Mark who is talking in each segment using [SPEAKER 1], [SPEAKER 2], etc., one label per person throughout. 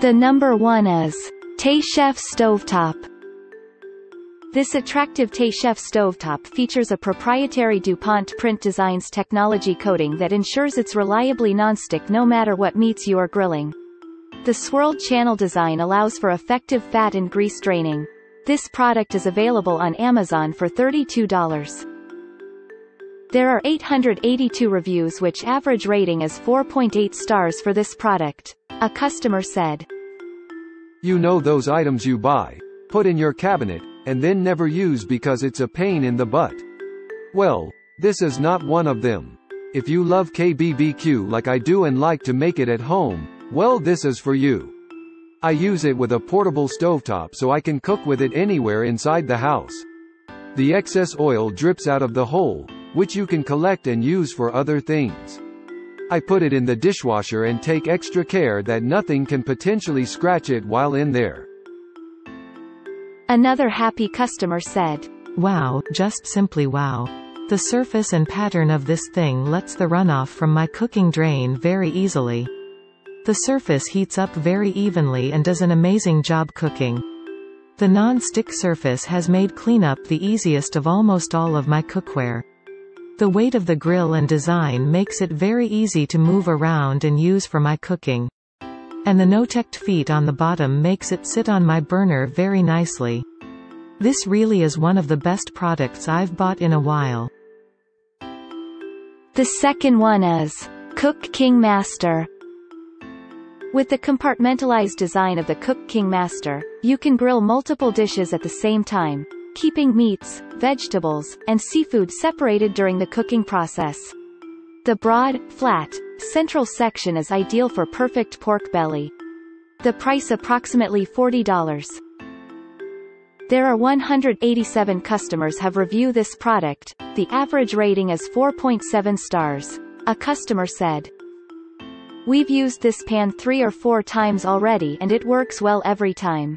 [SPEAKER 1] The number one is Te Chef Stovetop. This attractive Te Chef stovetop features a proprietary DuPont Print Designs technology coating that ensures it's reliably nonstick no matter what meats you are grilling. The swirled channel design allows for effective fat and grease draining. This product is available on Amazon for $32. There are 882 reviews which average rating is 4.8 stars for this product. A customer said.
[SPEAKER 2] You know those items you buy, put in your cabinet, and then never use because it's a pain in the butt. Well, this is not one of them. If you love KBBQ like I do and like to make it at home, well this is for you. I use it with a portable stovetop so I can cook with it anywhere inside the house. The excess oil drips out of the hole, which you can collect and use for other things. I put it in the dishwasher and take extra care that nothing can potentially scratch it while in there.
[SPEAKER 1] Another happy customer said.
[SPEAKER 3] Wow, just simply wow. The surface and pattern of this thing lets the runoff from my cooking drain very easily. The surface heats up very evenly and does an amazing job cooking. The non-stick surface has made cleanup the easiest of almost all of my cookware. The weight of the grill and design makes it very easy to move around and use for my cooking. And the no-checked feet on the bottom makes it sit on my burner very nicely. This really is one of the best products I've bought in a while.
[SPEAKER 1] The second one is Cook King Master. With the compartmentalized design of the Cook King Master, you can grill multiple dishes at the same time, keeping meats, vegetables, and seafood separated during the cooking process. The broad, flat, central section is ideal for perfect pork belly. The price approximately $40. There are 187 customers have reviewed this product, the average rating is 4.7 stars. A customer said. We've used this pan three or four times already and it works well every time.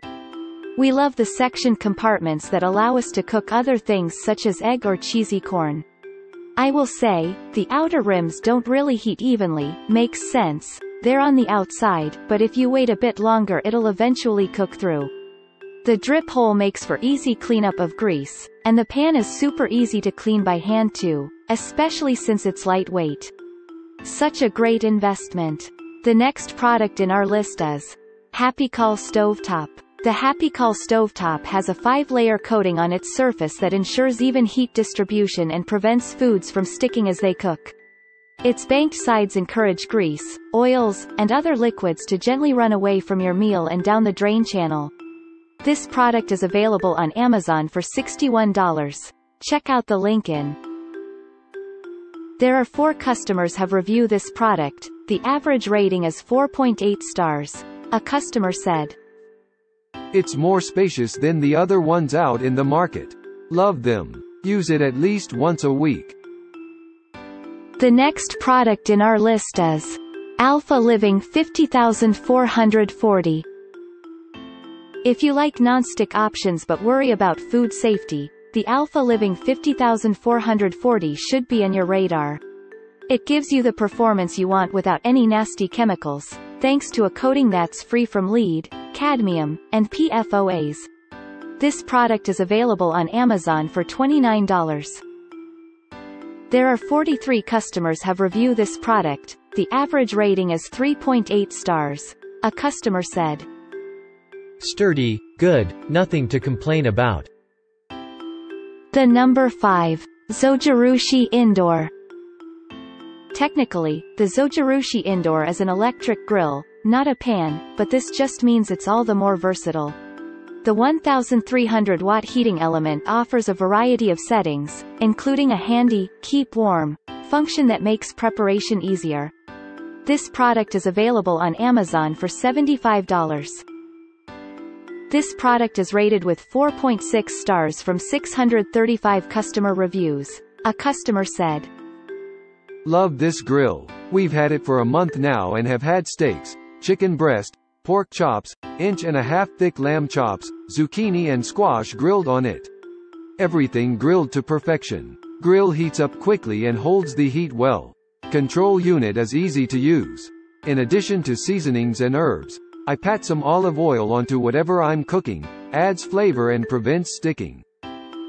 [SPEAKER 1] We love the section compartments that allow us to cook other things such as egg or cheesy corn. I will say, the outer rims don't really heat evenly, makes sense, they're on the outside, but if you wait a bit longer it'll eventually cook through. The drip hole makes for easy cleanup of grease, and the pan is super easy to clean by hand too, especially since it's lightweight. Such a great investment. The next product in our list is Happycall Stovetop. The Happycall stovetop has a five-layer coating on its surface that ensures even heat distribution and prevents foods from sticking as they cook. Its banked sides encourage grease, oils, and other liquids to gently run away from your meal and down the drain channel. This product is available on Amazon for $61. Check out the link in. There are four customers have reviewed this product, the average rating is 4.8 stars. A customer said,
[SPEAKER 2] it's more spacious than the other ones out in the market. Love them. Use it at least once a week.
[SPEAKER 1] The next product in our list is Alpha Living 50440. If you like non-stick options but worry about food safety, the Alpha Living 50440 should be on your radar. It gives you the performance you want without any nasty chemicals, thanks to a coating that's free from lead, cadmium, and PFOAs. This product is available on Amazon for $29. There are 43 customers have reviewed this product, the average rating is 3.8 stars. A customer said.
[SPEAKER 4] Sturdy, good, nothing to complain about.
[SPEAKER 1] The number 5. Zojirushi Indoor. Technically, the Zojirushi Indoor is an electric grill, not a pan, but this just means it's all the more versatile. The 1300 watt heating element offers a variety of settings, including a handy, keep warm, function that makes preparation easier. This product is available on Amazon for $75. This product is rated with 4.6 stars from 635 customer reviews. A customer said,
[SPEAKER 2] Love this grill. We've had it for a month now and have had steaks, chicken breast, pork chops, inch and a half thick lamb chops, zucchini and squash grilled on it. Everything grilled to perfection. Grill heats up quickly and holds the heat well. Control unit is easy to use. In addition to seasonings and herbs, I pat some olive oil onto whatever I'm cooking, adds flavor and prevents sticking.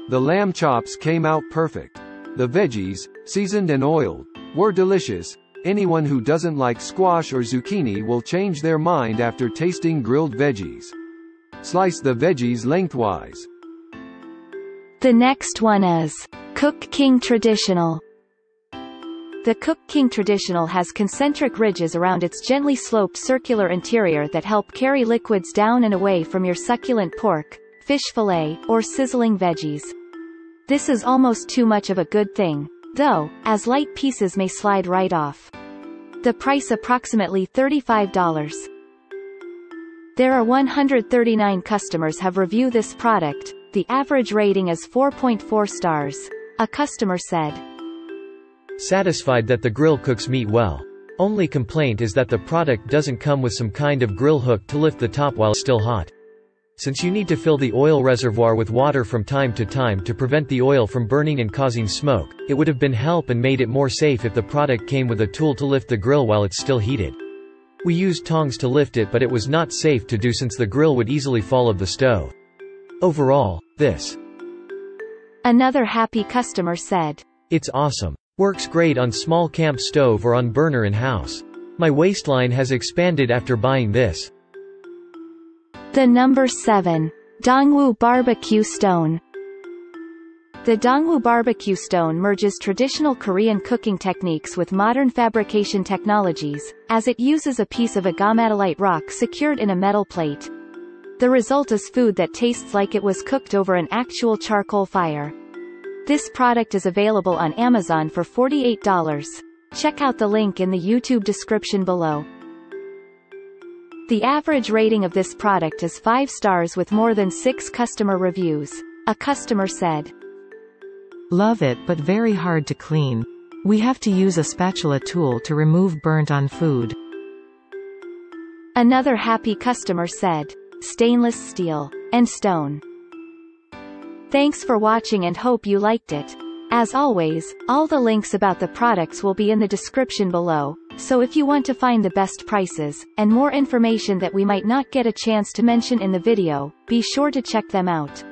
[SPEAKER 2] The lamb chops came out perfect. The veggies, seasoned and oiled, were delicious. Anyone who doesn't like squash or zucchini will change their mind after tasting grilled veggies. Slice the veggies lengthwise.
[SPEAKER 1] The next one is Cook King Traditional. The Cook King Traditional has concentric ridges around its gently sloped circular interior that help carry liquids down and away from your succulent pork, fish fillet, or sizzling veggies. This is almost too much of a good thing, though, as light pieces may slide right off. The price approximately $35. There are 139 customers have reviewed this product, the average rating is 4.4 stars. A customer said.
[SPEAKER 4] Satisfied that the grill cooks meat well. Only complaint is that the product doesn't come with some kind of grill hook to lift the top while still hot. Since you need to fill the oil reservoir with water from time to time to prevent the oil from burning and causing smoke, it would have been help and made it more safe if the product came with a tool to lift the grill while it's still heated. We used tongs to lift it but it was not safe to do since the grill would easily fall of the stove. Overall, this.
[SPEAKER 1] Another happy customer said.
[SPEAKER 4] It's awesome. Works great on small camp stove or on burner in house. My waistline has expanded after buying this.
[SPEAKER 1] The number 7. Dongwoo Barbecue Stone. The Dongwoo Barbecue Stone merges traditional Korean cooking techniques with modern fabrication technologies, as it uses a piece of agalmatolite rock secured in a metal plate. The result is food that tastes like it was cooked over an actual charcoal fire. This product is available on Amazon for $48. Check out the link in the YouTube description below. The average rating of this product is 5 stars with more than 6 customer reviews. A customer said.
[SPEAKER 3] Love it but very hard to clean. We have to use a spatula tool to remove burnt on food.
[SPEAKER 1] Another happy customer said. Stainless steel. And stone. Thanks for watching and hope you liked it. As always, all the links about the products will be in the description below, so if you want to find the best prices, and more information that we might not get a chance to mention in the video, be sure to check them out.